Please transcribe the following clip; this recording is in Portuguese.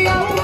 dia um